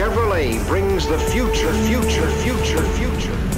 Chevrolet brings the future, future, future, future.